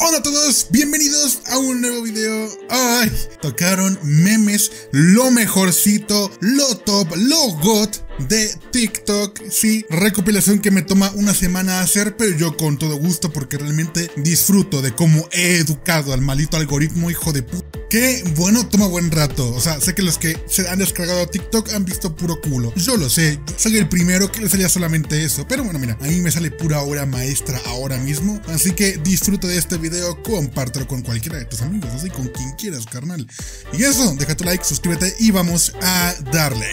Hola a todos, bienvenidos a un nuevo video. Ay, tocaron memes, lo mejorcito, lo top, lo got de TikTok. Sí, recopilación que me toma una semana hacer, pero yo con todo gusto porque realmente disfruto de cómo he educado al maldito algoritmo, hijo de puta. Que bueno, toma buen rato. O sea, sé que los que se han descargado TikTok han visto puro culo. Yo lo sé, soy el primero que le salía solamente eso. Pero bueno, mira, a mí me sale pura obra maestra ahora mismo. Así que disfruta de este video, compártelo con cualquiera de tus amigos, así con quien quieras, carnal. Y eso, deja tu like, suscríbete y vamos a darle.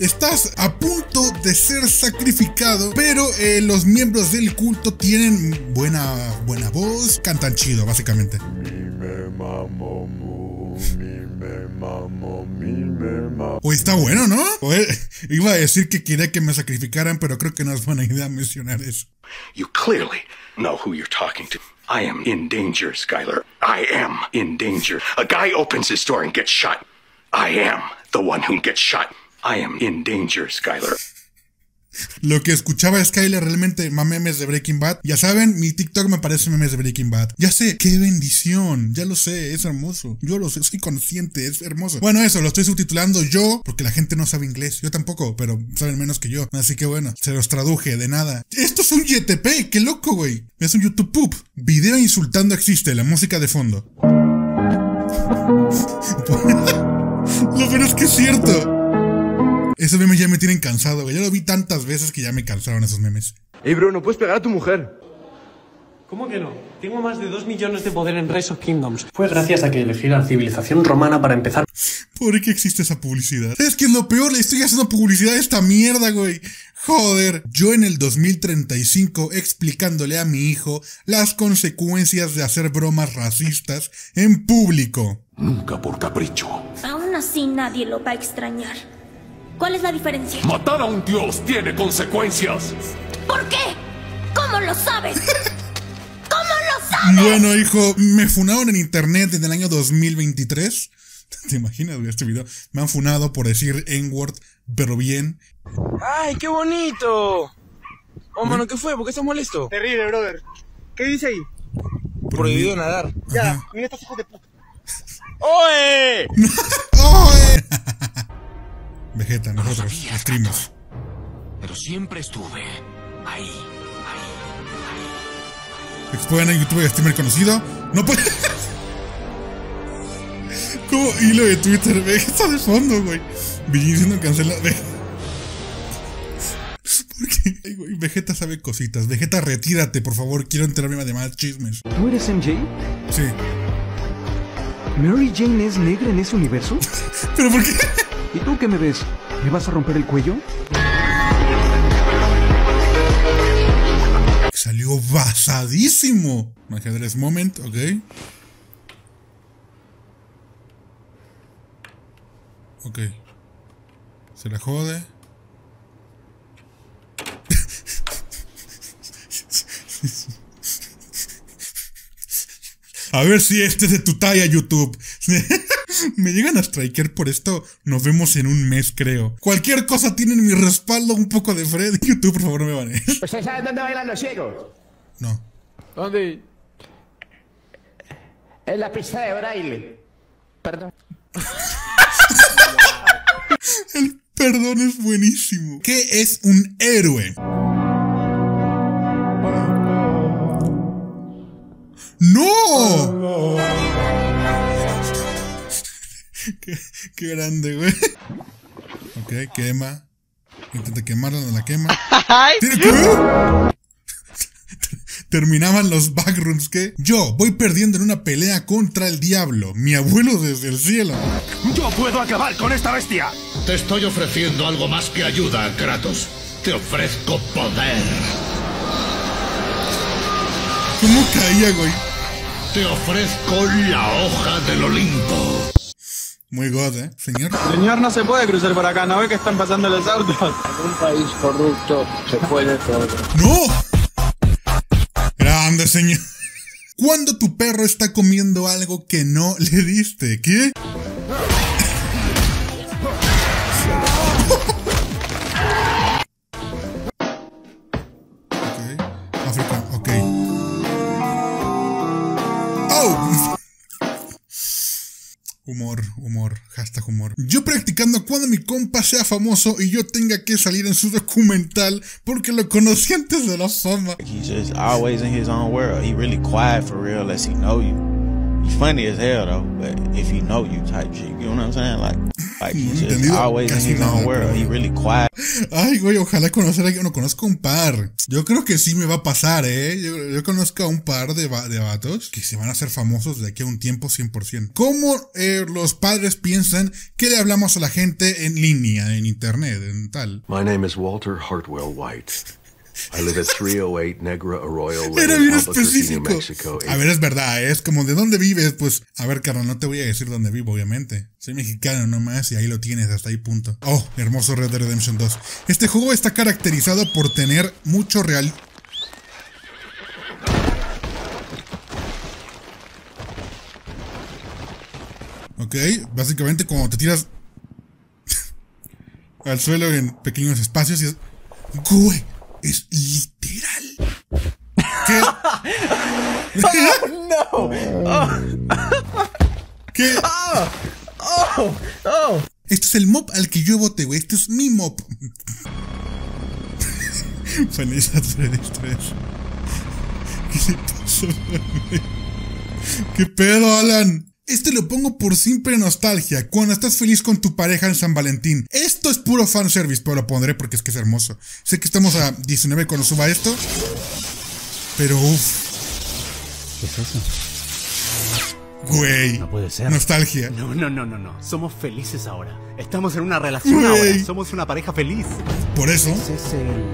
Estás a punto de ser sacrificado, pero eh, los miembros del culto tienen buena, buena voz, cantan chido, básicamente. O está bueno, ¿no? O, eh, iba a decir que quería que me sacrificaran, pero creo que no es buena idea mencionar eso. You clearly know who you're talking to. I am in danger, Skylar. I am in danger. A guy opens his door and gets shot. I am the one who gets shot. I am in danger, Skylar. Lo que escuchaba Skyler realmente memes de Breaking Bad. Ya saben, mi TikTok me parece memes de Breaking Bad. Ya sé, qué bendición. Ya lo sé, es hermoso. Yo lo sé, soy consciente, es hermoso. Bueno, eso, lo estoy subtitulando yo, porque la gente no sabe inglés. Yo tampoco, pero saben menos que yo. Así que bueno, se los traduje de nada. Esto es un YTP, qué loco, güey. Es un YouTube poop. Video insultando existe, la música de fondo. lo es que es cierto. Esos memes ya me tienen cansado, güey. Ya lo vi tantas veces que ya me cansaron esos memes. Ey, bro, no puedes pegar a tu mujer. ¿Cómo que no? Tengo más de 2 millones de poder en Rise of Kingdoms. Fue gracias a que elegí la civilización romana para empezar. ¿Por qué existe esa publicidad? ¿Sabes qué es lo peor? Le estoy haciendo publicidad a esta mierda, güey. Joder, yo en el 2035 explicándole a mi hijo las consecuencias de hacer bromas racistas en público. Nunca por capricho. Aún así nadie lo va a extrañar. ¿Cuál es la diferencia? Matar a un dios tiene consecuencias. ¿Por qué? ¿Cómo lo sabes? ¿Cómo lo sabes? Bueno, hijo, me funaron en internet en el año 2023. ¿Te imaginas, este video? Me han funado por decir N-word, pero bien. ¡Ay, qué bonito! Oh, mano, ¿qué fue? ¿Por qué estás molesto? Terrible, brother. ¿Qué dice ahí? Prohibido nadar. Ya, mira estos hijos de puta. ¡Oe! ¡Oh, Vegeta, nosotros, streamers. Pero siempre estuve ahí. Exponen a youtuber y streamer conocido. No puede. Como hilo de Twitter, Vegeta de fondo, güey. Viniendo cancela. Ve. Porque, ay, güey, Vegeta sabe cositas. Vegeta, retírate, por favor. Quiero enterarme de más chismes. ¿Tú eres MJ? Sí. ¿Mary Jane es negra en ese universo? ¿Pero por qué? ¿Y tú qué me ves? ¿Me vas a romper el cuello? Salió basadísimo. Ajedrez moment, ok. Ok. Se la jode. A ver si este es de tu talla, YouTube. Me llegan a striker por esto. Nos vemos en un mes, creo. Cualquier cosa tiene en mi respaldo un poco de Fred. YouTube, por favor, no me van ¿Ustedes saben dónde bailan los ciegos? No. ¿Dónde? En la pista de braille. Perdón. El perdón es buenísimo. ¿Qué es un héroe? ¡No! Qué, qué grande, güey. Ok, quema. Intenta quemarla, no la quema. ¿Tiene qué? Terminaban los backrooms que yo voy perdiendo en una pelea contra el diablo, mi abuelo desde el cielo. Yo puedo acabar con esta bestia. Te estoy ofreciendo algo más que ayuda, Kratos. Te ofrezco poder. ¿Cómo caía, güey? Te ofrezco la hoja del Olimpo. Muy god, ¿eh? Señor. Señor, no se puede cruzar por acá. ¿No ve que están pasando los autos? En un país corrupto se puede todo. ¡No! Grande, señor. Cuando tu perro está comiendo algo que no le diste, ¿qué? Humor, humor, hashtag humor. Yo practicando cuando mi compa sea famoso y yo tenga que salir en su documental porque lo conocí antes de la fama. He's just always in his own world. He really quiet for real unless he know you. He's funny as hell though, but if he know you type shit, you know what I'm saying? Like, like he's just Entendido always in casi his nada, own world. pero- He really quiet. Ay, güey, ojalá conocer a alguien. No conozco un par. Yo creo que sí me va a pasar, ¿eh? Yo, yo conozco a un par de, de vatos que se van a hacer famosos de aquí a un tiempo 100%. ¿Cómo eh, los padres piensan que le hablamos a la gente en línea, en internet, en tal? My name is Walter Hartwell White. I live at 308 Negra Arroyo Lane, Era bien específico. Mexico. A ver, es verdad, es como ¿de dónde vives? Pues, a ver, carnal, no te voy a decir dónde vivo, obviamente. Soy mexicano nomás y ahí lo tienes, hasta ahí punto. Oh, hermoso Red Dead Redemption 2. Este juego está caracterizado por tener mucho real... Ok, básicamente cuando te tiras al suelo en pequeños espacios y es... Güey, es literal. ¿Qué? no! ¿Qué? Oh, oh. Este es el mop al que yo voté, güey. Este es mi mop. Vanessa 3 ¿Qué le pasó? ¿Qué pedo, Alan? Este lo pongo por simple nostalgia, cuando estás feliz con tu pareja en San Valentín. Esto es puro fanservice, pero lo pondré porque es que es hermoso. Sé que estamos a 19 cuando suba esto, pero uff. ¿Qué es eso? Güey. No puede ser. Nostalgia. No, no, no, no, no. Somos felices ahora. Estamos en una relación Güey. ahora. Somos una pareja feliz. Por eso. Ese es el...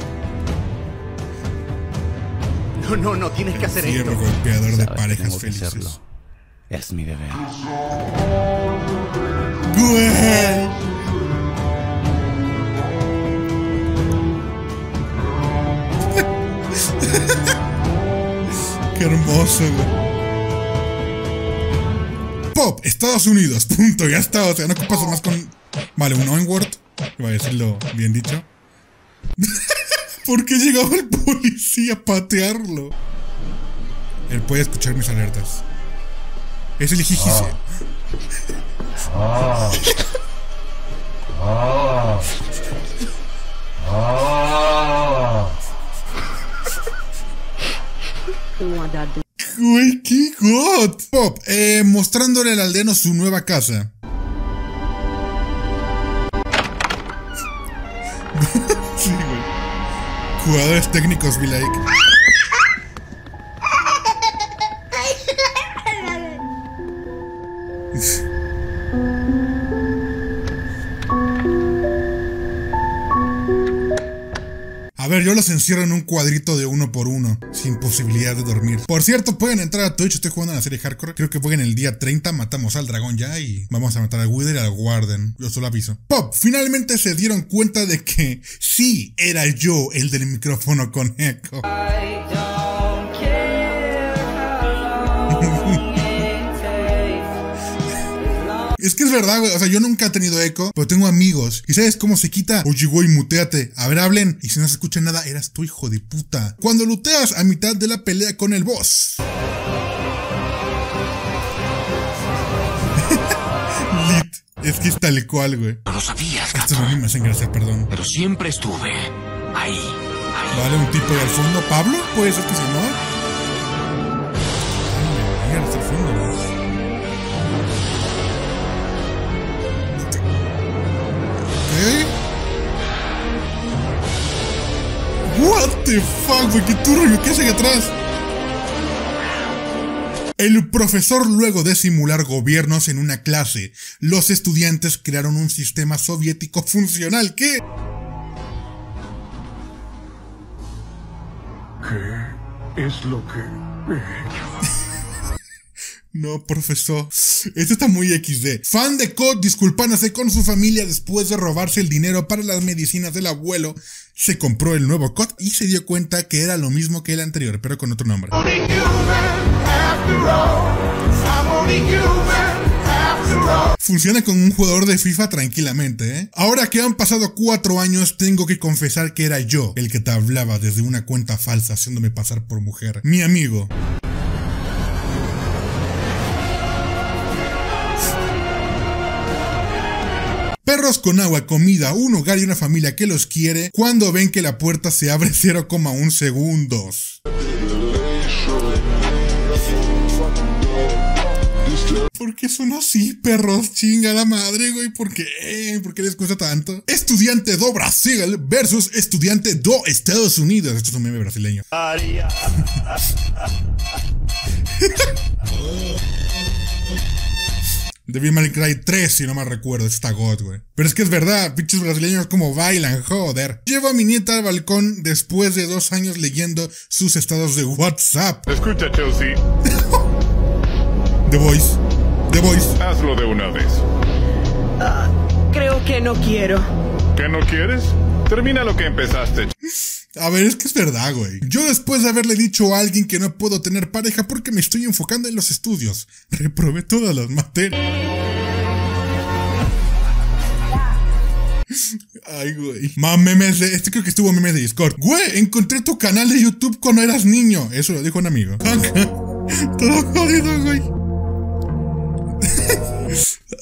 No, no, no, tienes que hacer esto. golpeador de Sabes parejas felices. Es mi deber. Güey. Qué hermoso, güey. Pop, Estados Unidos, punto, ya está. O sea, no ocupas más con. Vale, un onward. Voy a decirlo bien dicho. ¿Por qué llegaba el policía a patearlo? Él puede escuchar mis alertas. Es el jijisi. Ah. Ah. Ah. Güey, qué god. Pop, eh, mostrándole al aldeano su nueva casa. sí, güey. Jugadores técnicos, be like. Ver, yo los encierro en un cuadrito de uno por uno, sin posibilidad de dormir. Por cierto, pueden entrar a Twitch, estoy jugando en la serie Hardcore. Creo que fue en el día 30, matamos al dragón ya y vamos a matar al Wither y al Warden. Yo solo aviso. Pop, finalmente se dieron cuenta de que sí era yo el del micrófono con eco. Es que es verdad, güey. O sea, yo nunca he tenido eco, pero tengo amigos. ¿Y sabes cómo se quita? Oye, güey, muteate. A ver, hablen. Y si no se escucha nada, eras tú, hijo de puta. Cuando luteas a mitad de la pelea con el boss. Lit. Es que es tal cual, güey. No lo sabías, Estos no me hacen gracia, perdón. pero siempre estuve ahí. Vale, un tipo de al fondo. ¿Pablo? Puede ser que sí, ¿no? The fuck, güey, qué turbio, ¿qué hace aquí atrás? El profesor luego de simular gobiernos en una clase, los estudiantes crearon un sistema soviético funcional que... ¿Qué es lo que? No, profesor. Esto está muy XD. Fan de COD disculpándose con su familia después de robarse el dinero para las medicinas del abuelo. Se compró el nuevo COD y se dio cuenta que era lo mismo que el anterior, pero con otro nombre. Funciona con un jugador de FIFA tranquilamente, ¿eh? Ahora que han pasado cuatro años, tengo que confesar que era yo el que te hablaba desde una cuenta falsa haciéndome pasar por mujer. Mi amigo. Perros con agua, comida, un hogar y una familia que los quiere cuando ven que la puerta se abre 0,1 segundos. ¿Por qué son así, perros? Chinga la madre, güey. ¿Por qué? ¿Por qué les cuesta tanto? Estudiante do Brasil versus estudiante do Estados Unidos. Esto es un meme brasileño. Devil May Cry 3, si no me recuerdo, está God, güey. Pero es que es verdad, pinches brasileños como bailan, joder. Llevo a mi nieta al balcón después de dos años leyendo sus estados de WhatsApp. Escucha, Chelsea. The Voice. The Voice. Hazlo de una vez. Creo que no quiero. ¿Qué no quieres? Termina lo que empezaste. A ver, es que es verdad, güey. Yo después de haberle dicho a alguien que no puedo tener pareja porque me estoy enfocando en los estudios, reprobé todas las materias. Ay, güey. Más de. Este creo que estuvo memes de Discord. Güey, encontré tu canal de YouTube cuando eras niño. Eso lo dijo un amigo. Todo jodido, güey.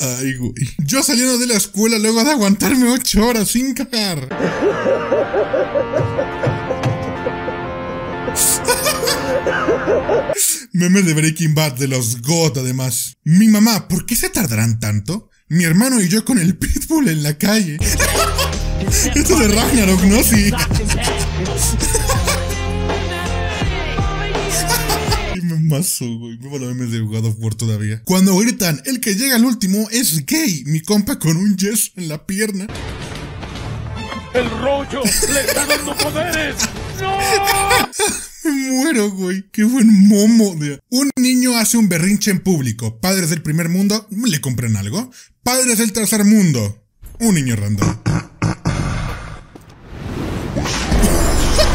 Ay, güey. Yo saliendo de la escuela luego de aguantarme ocho horas sin cagar. Memes de Breaking Bad de los GOT, además. Mi mamá, ¿por qué se tardarán tanto? Mi hermano y yo con el pitbull en la calle. Esto de Ragnarok, ¿no? Sí. Me mazo, güey. Me los memes de God of todavía. Cuando gritan, el que llega al último es gay. Mi compa con un yes en la pierna. ¡El rollo! ¡Le está dando poderes! ¡No! Muero, güey. Qué buen momo. Un niño hace un berrinche en público. Padres del primer mundo, ¿le compran algo? Padres del tercer mundo. Un niño random.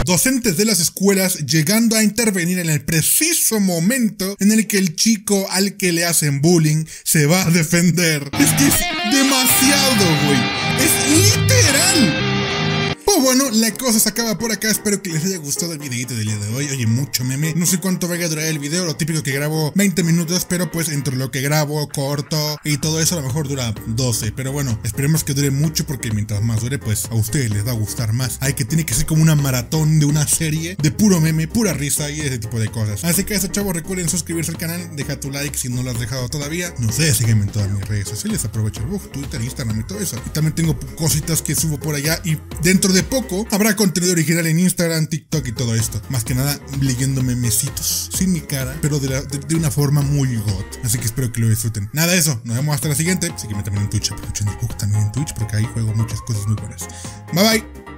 Docentes de las escuelas llegando a intervenir en el preciso momento en el que el chico al que le hacen bullying se va a defender. Es que es demasiado, güey. Es literal. Bueno, la cosa se acaba por acá. Espero que les haya gustado el videito del día de hoy. Oye, mucho meme. No sé cuánto vaya a durar el video. Lo típico que grabo 20 minutos, pero pues entre lo que grabo, corto y todo eso, a lo mejor dura 12. Pero bueno, esperemos que dure mucho porque mientras más dure, pues a ustedes les va a gustar más. Hay que tiene que ser como una maratón de una serie de puro meme, pura risa y ese tipo de cosas. Así que eso, chavos, recuerden suscribirse al canal, deja tu like si no lo has dejado todavía. No sé, sígueme en todas mis redes sociales. Aprovecho el bug, Twitter, Instagram y todo eso. Y también tengo cositas que subo por allá y dentro de poco habrá contenido original en Instagram, TikTok y todo esto. Más que nada leyendo memecitos sin mi cara, pero de, una forma muy got. Así que espero que lo disfruten. Nada de eso, nos vemos hasta la siguiente. Sígueme también en Twitch, aprovechen también en Twitch porque ahí juego muchas cosas muy buenas. Bye bye.